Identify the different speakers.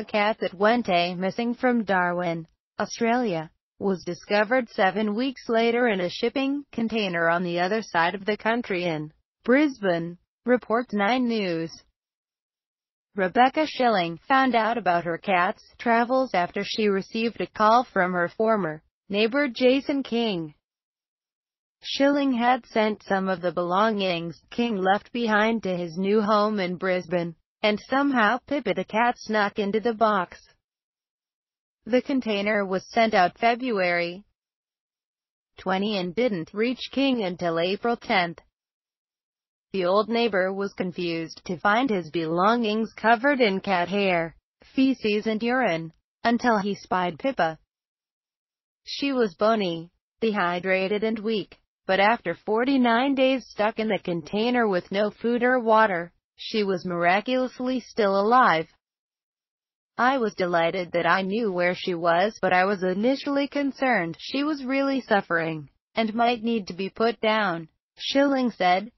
Speaker 1: A cat that went a missing from Darwin, Australia, was discovered seven weeks later in a shipping container on the other side of the country in Brisbane, reports 9 News. Rebecca Schilling found out about her cat's travels after she received a call from her former neighbor Jason King. Schilling had sent some of the belongings King left behind to his new home in Brisbane. And somehow Pippa the cat snuck into the box. The container was sent out February 20 and didn't reach King until April 10. The old neighbor was confused to find his belongings covered in cat hair, feces and urine, until he spied Pippa. She was bony, dehydrated and weak, but after 49 days stuck in the container with no food or water, she was miraculously still alive. I was delighted that I knew where she was, but I was initially concerned she was really suffering, and might need to be put down. Schilling said,